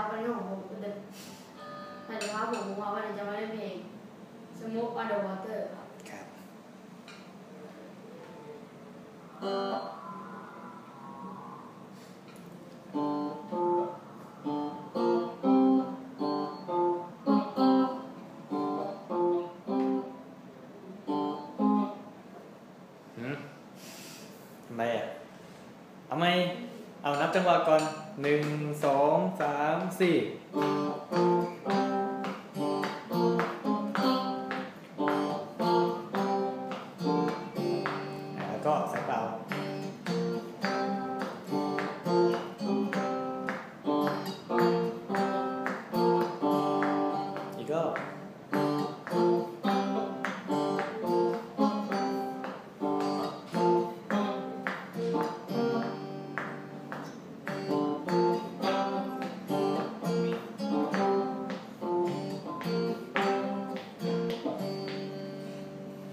ครับวันนี้ของผมเดินสวัสดีครับผมผมว่าวันนี้จะมาเล่นเพลง Smoke Underwater ครับครับทำไมอะเอาไม เอานับจังหวะก่อนหนึ่งสองสามสี่แล้วก็ใส่เปาอีกก็